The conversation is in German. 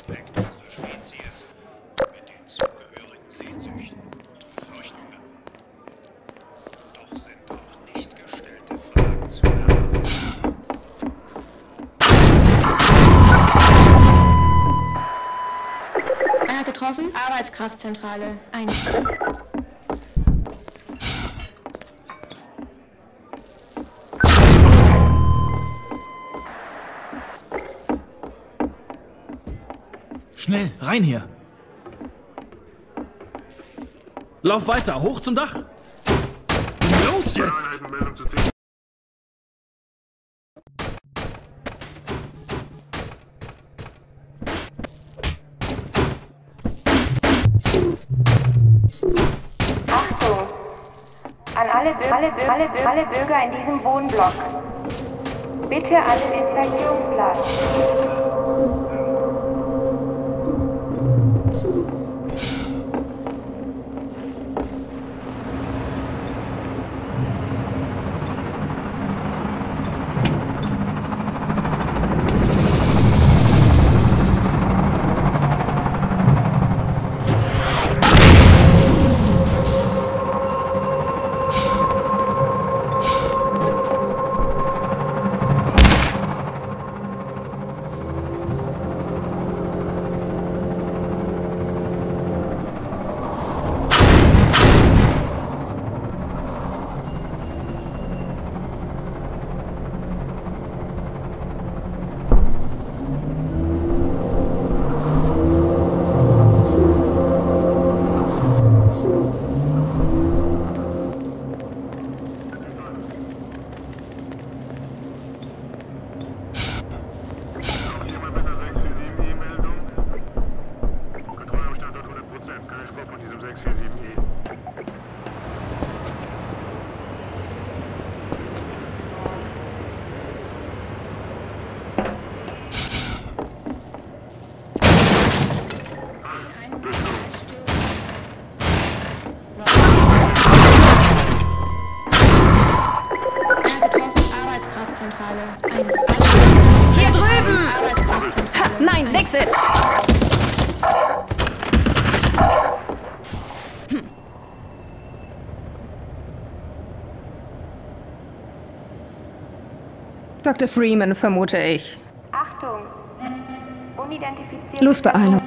Aspekt unserer Spezies mit den zugehörigen Sehnsüchten und Befürchtungen. Doch sind auch nicht gestellte Fragen zu erwarten. Einer getroffen, Arbeitskraftzentrale. Einstieg. Schnell, rein hier. Lauf weiter, hoch zum Dach. Los jetzt! Achtung! An alle, Bür alle, Bür alle, Bür alle Bürger in diesem Wohnblock. Bitte an den Inspektionsplatz. Auch Hier drüben! Ha, nein, nix ist! Dr. Freeman, vermute ich. Achtung! Unidentifizierte Los, Beeilung.